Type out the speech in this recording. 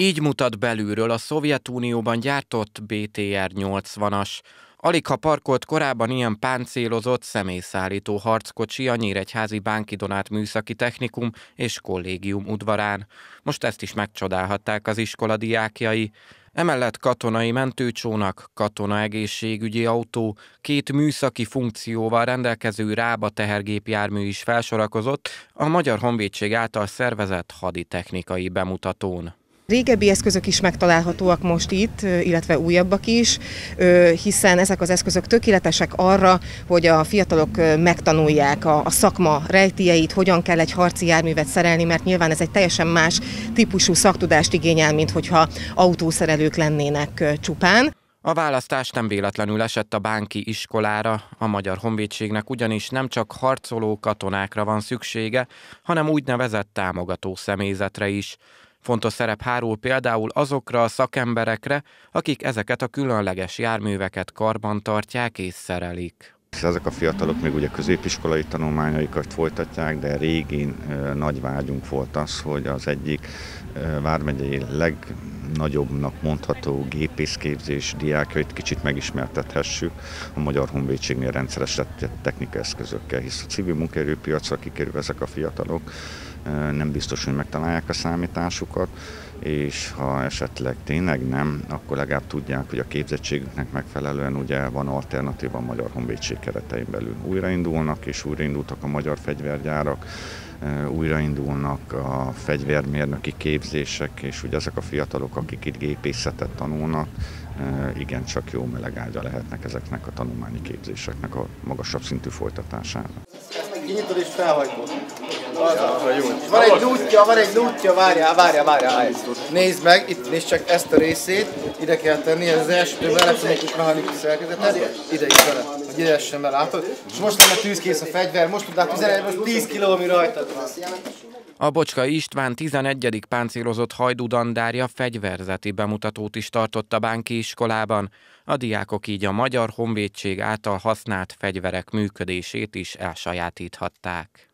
Így mutat belülről a Szovjetunióban gyártott BTR 80-as. Alig ha parkolt korábban ilyen páncélozott személyszállító harckocsi a Nyíregyházi Bánki Donát Műszaki Technikum és Kollégium udvarán. Most ezt is megcsodálhatták az iskola diákjai. Emellett katonai mentőcsónak, katona egészségügyi autó, két műszaki funkcióval rendelkező rába tehergépjármű is felsorakozott a Magyar Honvédség által szervezett haditechnikai bemutatón. Régebbi eszközök is megtalálhatóak most itt, illetve újabbak is, hiszen ezek az eszközök tökéletesek arra, hogy a fiatalok megtanulják a, szakma rejtélyeit, hogyan kell egy harci járművet szerelni, mert nyilván ez egy teljesen más típusú szaktudást igényel, mint hogyha autószerelők lennének csupán. A választás nem véletlenül esett a bánki iskolára, a Magyar Honvédségnek ugyanis nem csak harcoló katonákra van szüksége, hanem úgynevezett támogató személyzetre is. Fontos szerep hárul például azokra a szakemberekre, akik ezeket a különleges járműveket karban tartják és szerelik. Ezek a fiatalok még ugye középiskolai tanulmányaikat folytatják, de régén nagy vágyunk volt az, hogy az egyik vármegyei legnagyobbnak mondható gépészképzés diákjait kicsit megismertethessük a Magyar Honvédségnél rendszeres technikai eszközökkel, hisz a civil munkaerőpiacra kikerül ezek a fiatalok, nem biztos, hogy megtalálják a számításukat, és ha esetleg tényleg nem, akkor legalább tudják, hogy a képzettségüknek megfelelően ugye van alternatíva a Magyar Honvédség keretein belül. Újraindulnak, és újraindultak a magyar fegyvergyárak, újraindulnak a fegyvermérnöki képzések, és ugye ezek a fiatalok, akik itt gépészetet tanulnak, igen, csak jó melegágya lehetnek ezeknek a tanulmányi képzéseknek a magasabb szintű folytatására. Kinyitod és felhajtod. Van egy lútja, van egy lútja, várjál, várjál, várjál. Nézd meg, itt nézd csak ezt a részét, ide kell tenni, ez az első elektronikus mechanikus szerkezetet, ide is vele, hogy ide essen be, látod? És most lenne tűzkész a fegyver, most tudnál 11, most 10 kiló, ami rajtad van. A Bocska István 11. páncélozott hajdudandárja fegyverzeti bemutatót is tartott a bánki iskolában. A diákok így a Magyar Honvédség által használt fegyverek működését is elsajátíthatták.